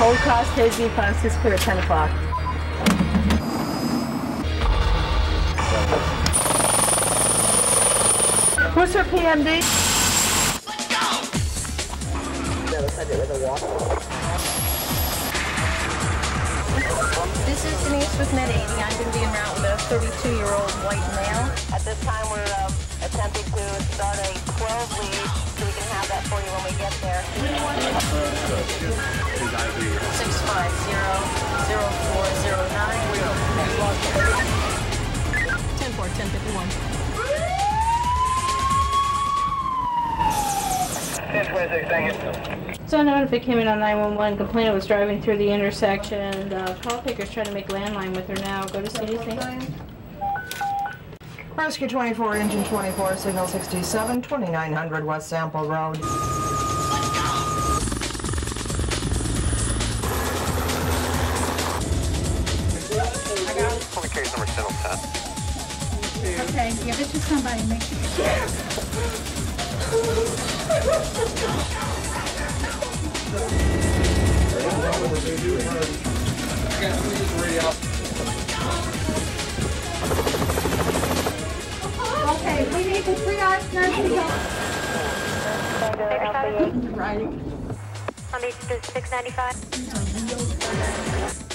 Holy Cross Bisbee, funds is clear at 10 o'clock. What's her PMD? This is Denise with Med 80. I'm going to be en route with a 32-year-old white male. At this time, we're um, attempting to start a 12 lead, so we can have that for you when we get there. 650-0409. 10-4, 1051. 1026. So notified if it came in on 911, complainant was driving through the intersection. The uh, call taker's trying to make landline with her now. Go to city CDC. Rescue 24, engine 24, signal 67, 2900 West Sample Road. On the case number 710. Okay, give it to somebody, make sure. Okay, we need the triage nursing home. Right. On the 695.